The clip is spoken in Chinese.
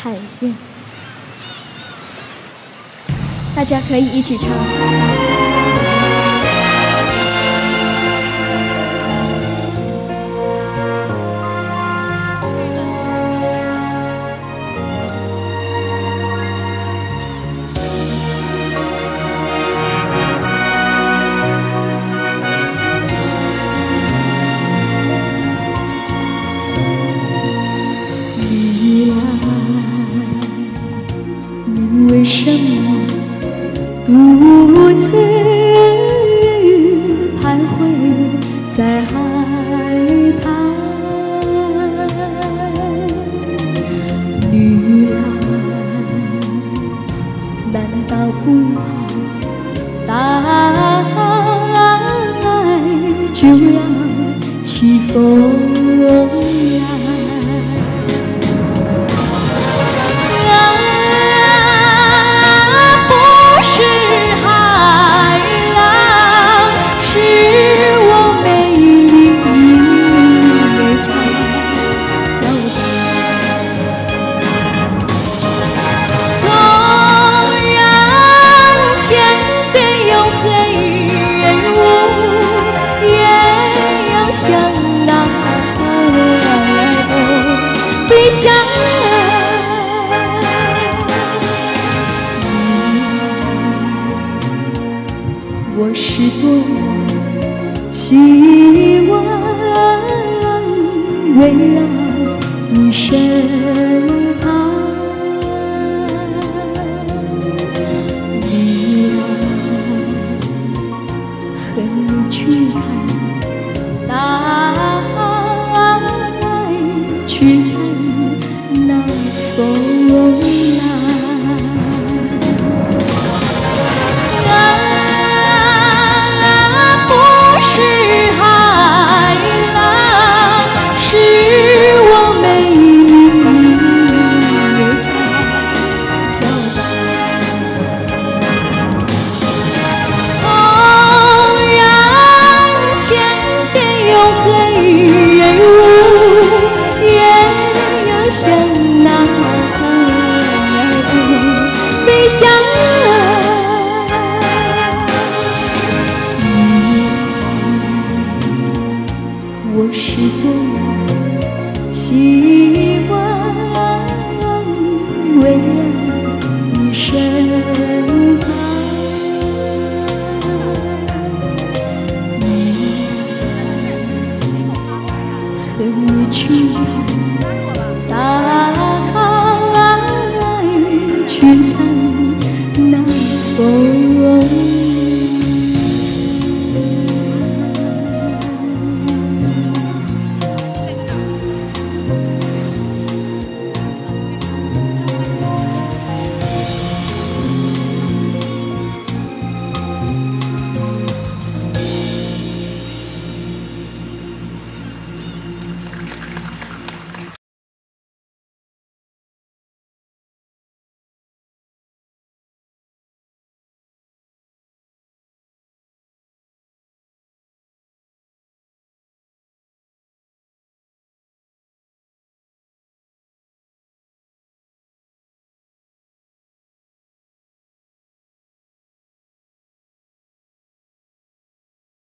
海燕，大家可以一起唱。在海滩？你来，难道不好？大爱就要起风来。 我是多么希望围绕你身旁，你来和你去看大海，去